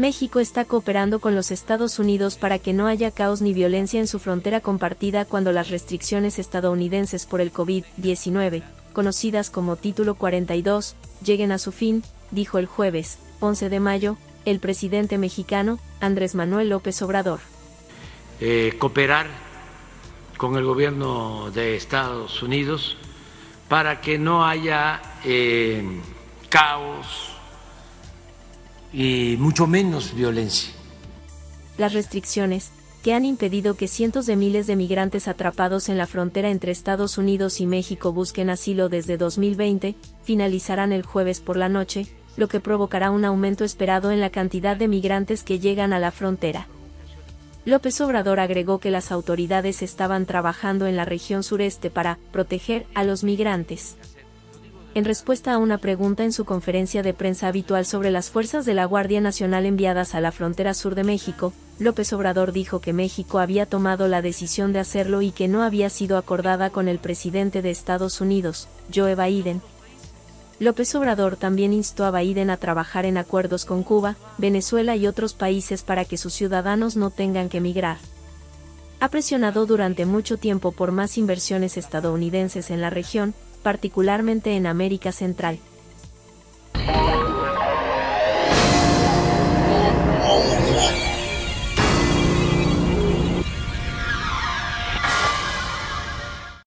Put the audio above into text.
México está cooperando con los Estados Unidos para que no haya caos ni violencia en su frontera compartida cuando las restricciones estadounidenses por el COVID-19, conocidas como Título 42, lleguen a su fin, dijo el jueves, 11 de mayo, el presidente mexicano, Andrés Manuel López Obrador. Eh, cooperar con el gobierno de Estados Unidos para que no haya eh, caos y mucho menos violencia. Las restricciones, que han impedido que cientos de miles de migrantes atrapados en la frontera entre Estados Unidos y México busquen asilo desde 2020, finalizarán el jueves por la noche, lo que provocará un aumento esperado en la cantidad de migrantes que llegan a la frontera. López Obrador agregó que las autoridades estaban trabajando en la región sureste para proteger a los migrantes. En respuesta a una pregunta en su conferencia de prensa habitual sobre las fuerzas de la Guardia Nacional enviadas a la frontera sur de México, López Obrador dijo que México había tomado la decisión de hacerlo y que no había sido acordada con el presidente de Estados Unidos, Joe Biden. López Obrador también instó a Biden a trabajar en acuerdos con Cuba, Venezuela y otros países para que sus ciudadanos no tengan que emigrar. Ha presionado durante mucho tiempo por más inversiones estadounidenses en la región, particularmente en América Central.